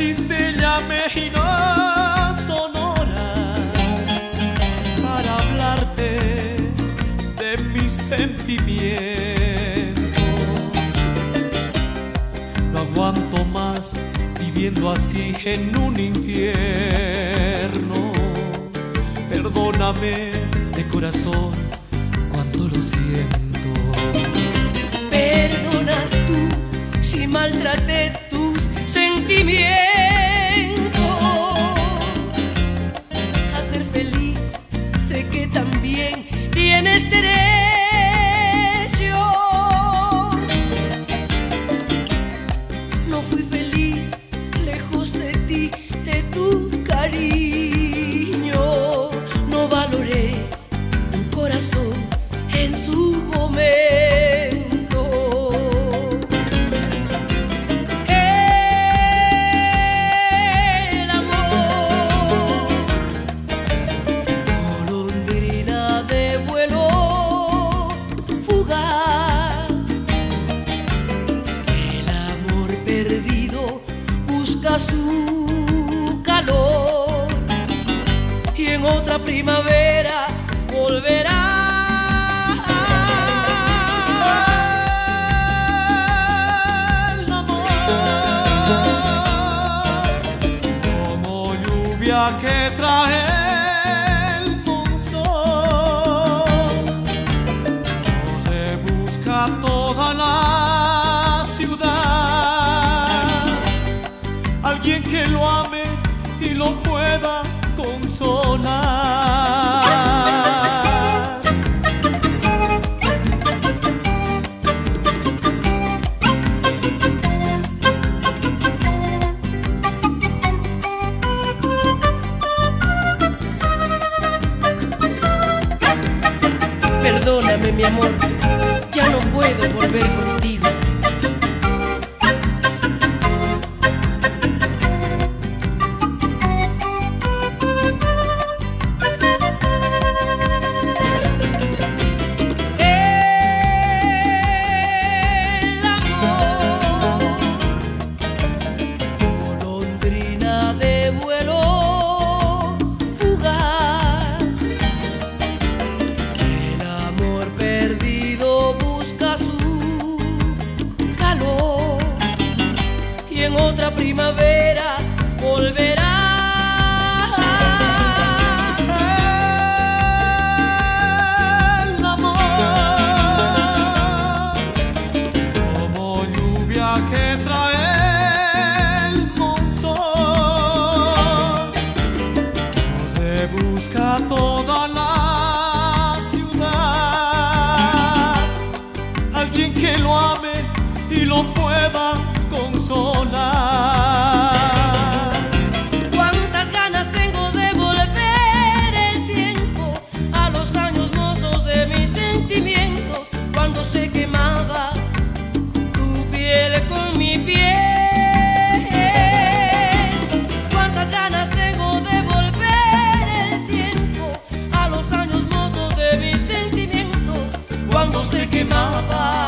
cintilla mejinas sonoras para hablarte de mis sentimientos. No aguanto más viviendo así en un infierno. Perdóname de corazón cuando lo siento. Perdona tú si maltraté tus sentimientos. También tienes derecho. No fui feliz lejos de ti, de tu cariño. Su calor y en otra primavera volverá. El amor como lluvia que trae Alguien que lo ame y lo pueda consolar. Perdóname, mi amor, ya no puedo volver contigo. Otra primavera volverá. El amor como lluvia que trae el monzón no se busca toda la ciudad alguien que lo ame y lo pueda consolar Cuántas ganas tengo de volver el tiempo a los años mozos de mis sentimientos cuando se quemaba tu piel con mi piel. Cuántas ganas tengo de volver el tiempo a los años mozos de mis sentimientos cuando se quemaba